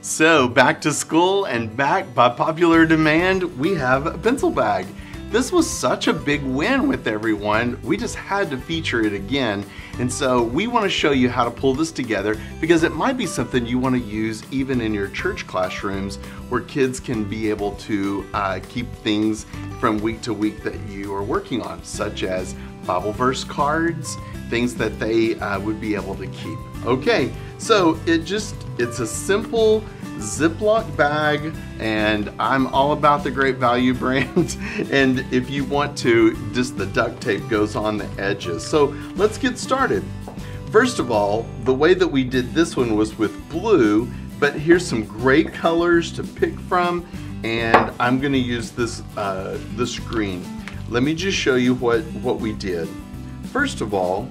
So back to school and back by popular demand, we have a pencil bag. This was such a big win with everyone, we just had to feature it again. And so we want to show you how to pull this together because it might be something you want to use even in your church classrooms where kids can be able to uh, keep things from week to week that you are working on, such as Bible verse cards, things that they uh, would be able to keep. Okay, so it just, it's a simple Ziploc bag and I'm all about the Great Value brand and if you want to, just the duct tape goes on the edges. So let's get started. First of all, the way that we did this one was with blue, but here's some great colors to pick from and I'm gonna use this, uh, this green. Let me just show you what, what we did. First of all,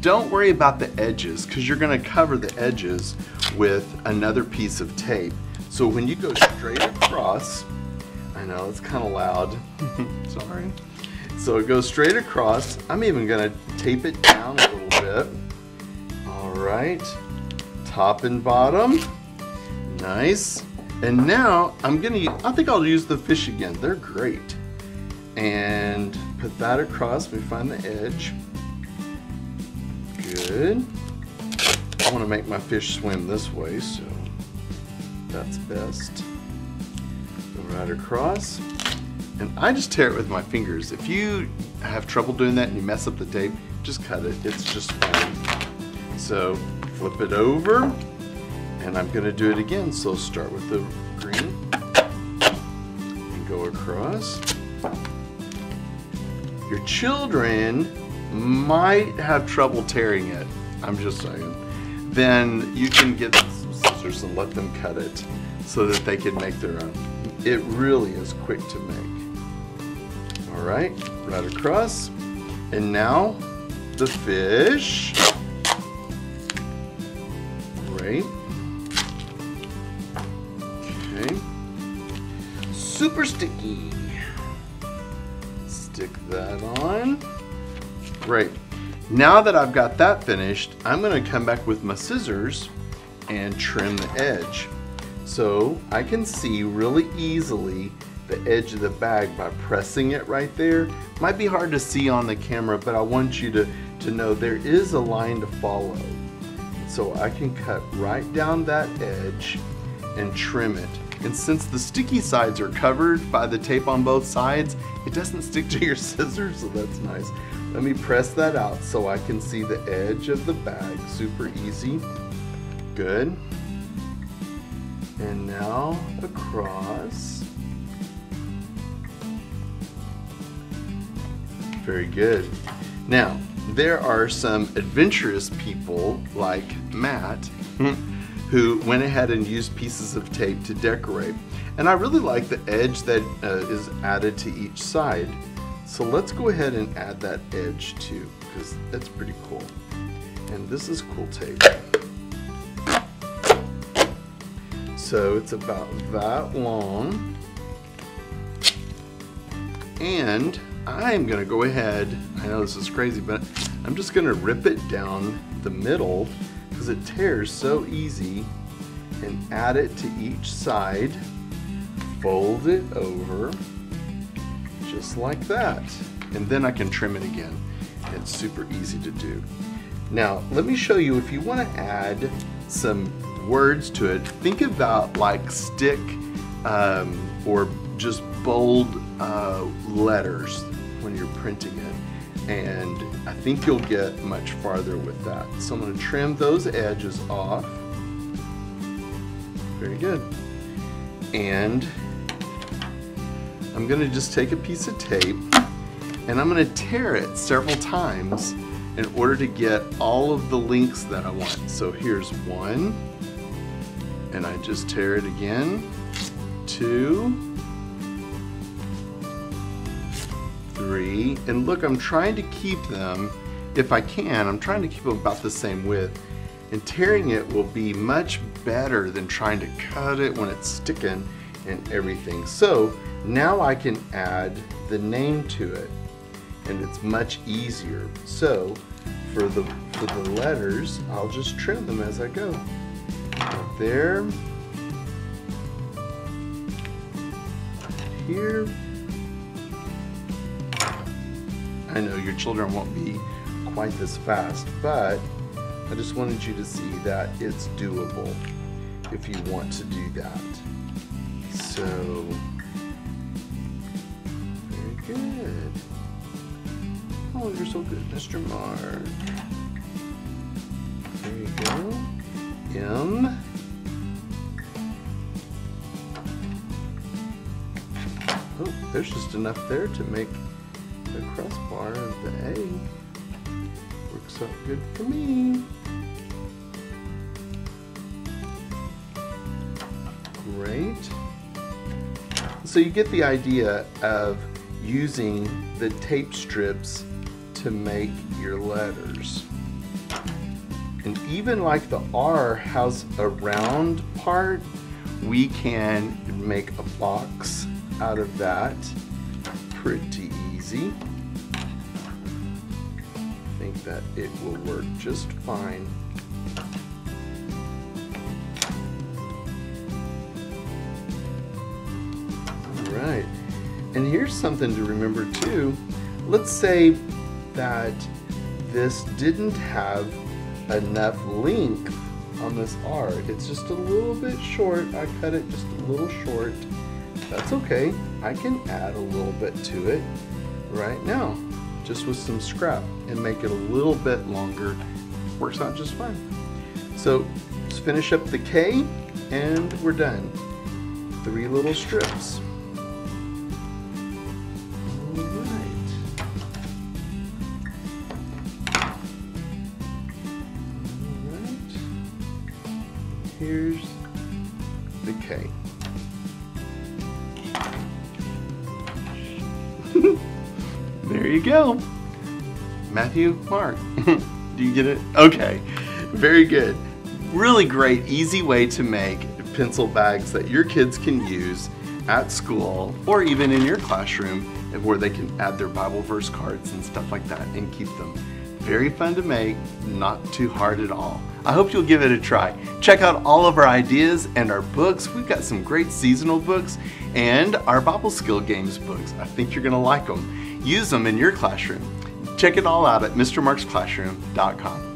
don't worry about the edges because you're going to cover the edges with another piece of tape. So when you go straight across, I know it's kind of loud, sorry. So it goes straight across. I'm even going to tape it down a little bit. All right, top and bottom, nice. And now I'm gonna, I think I'll use the fish again. They're great. And put that across, we find the edge. Good. I want to make my fish swim this way, so that's best. Go right across. And I just tear it with my fingers. If you have trouble doing that and you mess up the tape, just cut it. It's just fine. So flip it over, and I'm going to do it again. So start with the green and go across. Your children might have trouble tearing it, I'm just saying, then you can get some scissors and let them cut it so that they can make their own. It really is quick to make. All right, right across. And now the fish. Great. Okay. Super sticky. Stick that on. Great. Now that I've got that finished, I'm gonna come back with my scissors and trim the edge. So I can see really easily the edge of the bag by pressing it right there. Might be hard to see on the camera, but I want you to, to know there is a line to follow. So I can cut right down that edge and trim it. And since the sticky sides are covered by the tape on both sides, it doesn't stick to your scissors, so that's nice. Let me press that out so I can see the edge of the bag. Super easy. Good. And now across. Very good. Now, there are some adventurous people like Matt who went ahead and used pieces of tape to decorate. And I really like the edge that uh, is added to each side. So let's go ahead and add that edge too, because that's pretty cool. And this is cool tape. So it's about that long. And I'm gonna go ahead, I know this is crazy, but I'm just gonna rip it down the middle because it tears so easy and add it to each side, fold it over, just like that. And then I can trim it again. It's super easy to do. Now, let me show you if you want to add some words to it, think about like stick um, or just bold uh, letters when you're printing it and I think you'll get much farther with that. So I'm going to trim those edges off. Very good. And I'm going to just take a piece of tape and I'm going to tear it several times in order to get all of the links that I want. So here's one, and I just tear it again, two, three, and look, I'm trying to keep them, if I can, I'm trying to keep them about the same width. And tearing it will be much better than trying to cut it when it's sticking and everything. So now I can add the name to it. and it's much easier. So for the, for the letters, I'll just trim them as I go. Right there. Here. I know your children won't be quite this fast, but I just wanted you to see that it's doable if you want to do that. So, very good. Oh, you're so good, Mr. Mark. There you go. M. Oh, there's just enough there to make the crossbar of the A. Works out good for me. Great. So you get the idea of using the tape strips to make your letters. And even like the R has a round part, we can make a box out of that pretty easy. I think that it will work just fine. All right, and here's something to remember too. Let's say that this didn't have enough length on this R. It's just a little bit short. I cut it just a little short. That's okay. I can add a little bit to it right now, just with some scrap and make it a little bit longer. Works out just fine. So let's finish up the K and we're done. Three little strips. Here's you go. Matthew, Mark, do you get it? Okay, very good. Really great, easy way to make pencil bags that your kids can use at school or even in your classroom where they can add their Bible verse cards and stuff like that and keep them. Very fun to make, not too hard at all. I hope you'll give it a try. Check out all of our ideas and our books. We've got some great seasonal books and our Bible Skill Games books. I think you're gonna like them. Use them in your classroom. Check it all out at MrMarksClassroom.com.